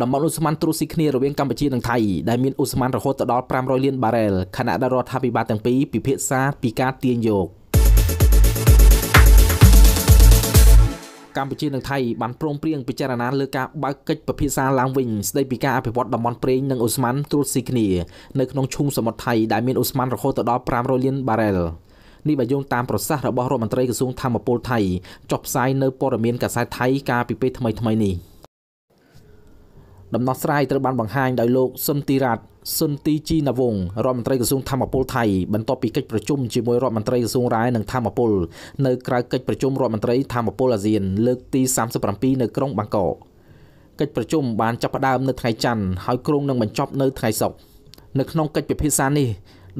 តំបន់ឧស្ម័នទ្រុស៊ីគ្នារវាងកម្ពុជានិងថៃដែលមានឧស្ម័នរហូតដល់500លានបារ៉ែលខណៈដែលរដ្ឋាភិបាលទាំងពីរពិភាក្សាពីការទាញយកកម្ពុជានិងថៃបានព្រមព្រៀងពិចារណាលើការបើកកិច្ចពិភាក្សាឡើងវិញស្ដីពីការអភិវឌ្ឍតំបន់ប្រេងនិងអូស្មန်ត្រួតស៊ីគ្នានៅក្នុងឈូងសមុទ្រថៃដែលមានអូស្មန်រហូតដល់500លានបារ៉ែលនេះបើយោងតាមប្រសាសន៍របស់រដ្ឋមន្ត្រីក្រសួងធម្មពលថៃចុះផ្សាយនៅព័ត៌មានកាសែតថៃកាលពីពេលថ្មីៗនេះ។ ដំណោះស្រាយត្រូវបានបង្ហាញដោយលោកសុនទីរ៉ាត់សុនទីជីណាវងរដ្ឋមន្ត្រីក្រសួងធម្មពលថៃបន្ទាប់ពីកិច្ចប្រជុំជាមួយរដ្ឋមន្ត្រីក្រសួងរាយនិងធម្មពលនៅក្រៅកិច្ចប្រជុំរដ្ឋមន្ត្រីធម្មពលអាស៊ានលើកទី37នៅក្រុងបាងកកកិច្ចប្រជុំបានចាប់ផ្ដើមនៅថ្ងៃច័ន្ទហើយគ្រោងនឹងបញ្ចប់នៅថ្ងៃសុក្រនៅក្នុងកិច្ចពិភាក្សានេះ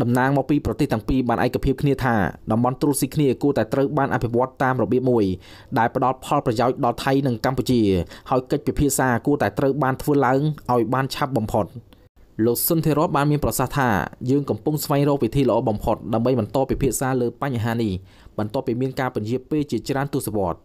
តំណាងមកពីប្រទេសទាំងពីរបានឯកភាពគ្នាថាតំបន់ទ្រុស៊ីគ្នាគួរតែត្រូវបានអភិវឌ្ឍតាមរបៀបមួយដែលផ្ដល់ផលប្រយោជន៍ដល់ថៃនិងកម្ពុជាហើយកិច្ចពិភាក្សាគួរតែត្រូវបានធ្វើឡើងឲ្យបានឆាប់បំផុតលោកសុនធេរ៉ូបានមានប្រសាសន៍ថាយើងកំពុងស្វែងរកវិធីល្អបំផុតដើម្បីបន្តពិភាក្សាលើបញ្ហានេះបន្ទាប់ពីមានការពន្យាពេលជាច្រើនទសវត្សរ៍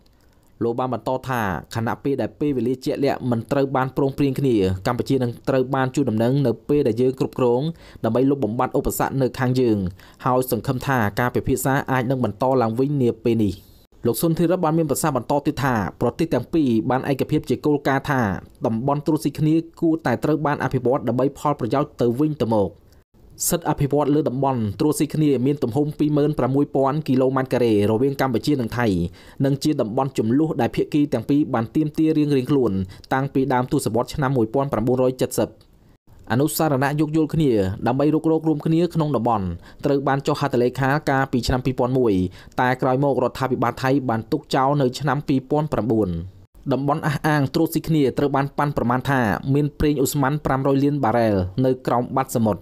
លោកបានបន្តថាខណៈពេលដែលពេលវេលាជាក់លាក់មិនត្រូវបានព្រមព្រៀងគ្នាកម្ពុជានឹងត្រូវបានជួនដំណឹងនៅពេលដែលយើងគ្រប់គ្រងដើម្បីលុបបំបាត់ឧបសគ្គនៅខាងយើងហើយសង្ឃឹមថាការពិភាក្សាអាចនឹងបន្តឡើងវិញនាពេលនេះលោកសុនធីរ៉ាបានមានប្រសាសន៍បន្តទៀតថាប្រទេសទាំងពីរបានឯកភាពជាគោលការណ៍ថាតំបន់ត្រួតស៊ីគ្នាគួរតែត្រូវបានអភិវឌ្ឍដើម្បីផលប្រយោជន៍ទៅវិញទៅមក។ សិទ្ធិអភិវឌ្ឍលើតំបន់ត្រួតស៊ីគ្នាមានទំហំ26000គីឡូម៉ែត្រការ៉េរវាងកម្ពុជានិងថៃនិងជាតំបន់ចំនួនដែលភាគីទាំងពីរបានទាមទាររៀងៗខ្លួនតាំងពីដើមទសវត្សរ៍ឆ្នាំ1970អនុសារណៈយោគយល់គ្នាដើម្បីរុករករួមគ្នាក្នុងតំបន់ត្រូវបានចុះហត្ថលេខាកាលពីឆ្នាំ2001តែក្រោយមករដ្ឋាភិបាលថៃបានទុកចោលនៅឆ្នាំ2009តំបន់អះអាងត្រួតស៊ីគ្នាត្រូវបានប៉ាន់ប្រមាណថាមានប្រេងអូស្មန်500លានបារ៉ែលនៅក្រោមបាតសមុទ្រ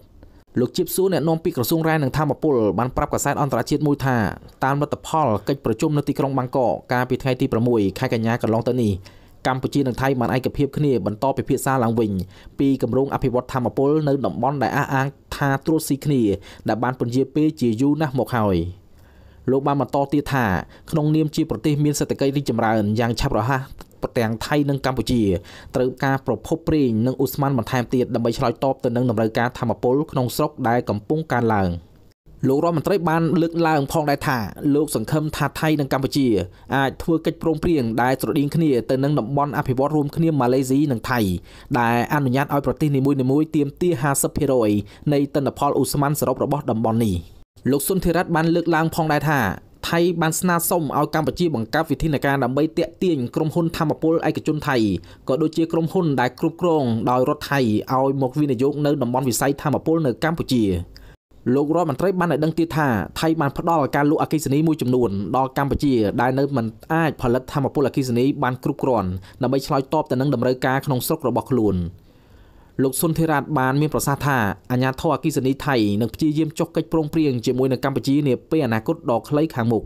លោកជីបស៊ូអ្នកនាំពីក្រសួងរាយនឹងធម្មពលបានប្រាប់កាសែតអន្តរជាតិមួយថាតាមលទ្ធផលកិច្ចប្រជុំនៅទីក្រុងបាងកកកាលពីថ្ងៃទី6ខែកញ្ញាកន្លងទៅនេះកម្ពុជានិងថៃបានឯកភាពគ្នាបន្តពិភាក្សាឡើងវិញពីគម្រោងអភិវឌ្ឍធម្មពលនៅតំបន់ដែលអះអាងថាត្រួតស៊ីគ្នាដែលបានពន្យាពេលជាយូរណាស់មកហើយលោកបានបន្តទៀតថាក្នុងនាមជាប្រទេសមានសេដ្ឋកិច្ចរីកចម្រើនយ៉ាងឆាប់រហ័ស ទាំងថៃនិងកម្ពុជាត្រូវការប្រភពប្រេងនិងឧស្ម័នបន្ថែមទៀតដើម្បីឆ្លើយតបទៅនឹងតម្រូវការធម្មពលក្នុងស្រុកដែលកំពុងកើនឡើងលោករដ្ឋមន្ត្រីបានលើកឡើងផងដែរថាលោកសង្ឃឹមថាថៃនិងកម្ពុជាអាចធ្វើកិច្ចព្រមព្រៀងដែលស្រដៀងគ្នាទៅនឹងតំបន់អភិវឌ្ឍរួមគ្នាម៉ាឡេស៊ីនិងថៃដែលអនុញ្ញាតឲ្យប្រទេសនីមួយៗទាមទារ50%នៃទិន្នផលឧស្ម័នសរុបរបស់តំបន់នេះលោកសុនធិរ៉ាត់បានលើកឡើងផងដែរថា ថៃបានស្នើសុំឲ្យកម្ពុជាបង្កើតវិធានការដើម្បីទាក់ទាញក្រុមហ៊ុនធម្មពលឯកជនថៃក៏ដូចជាក្រុមហ៊ុនដែលគ្រប់គ្រងដោយរដ្ឋថៃឲ្យមកវិនិយោគនៅតំបន់វិស័យធម្មពលនៅកម្ពុជាលោករដ្ឋមន្ត្រីបានឲ្យដឹងទៀតថាថៃបានផ្ដល់ការលក់អគ្គិសនីមួយចំនួនដល់កម្ពុជាដែលនៅមិនអាចផលិតធម្មពលអគ្គិសនីបានគ្រប់គ្រាន់ដើម្បីឆ្លើយតបទៅនឹងតម្រូវការក្នុងស្រុករបស់ខ្លួន។ លោកសុនធិរ៉ាតបានមានប្រសាសន៍ថាអាញាធរអគិសនីថៃនឹងព្យាយាមចុះកិច្ចព្រមព្រៀងជាមួយនឹងកម្ពុជានាពេលអនាគតដ៏ខ្លីខាងមុខ។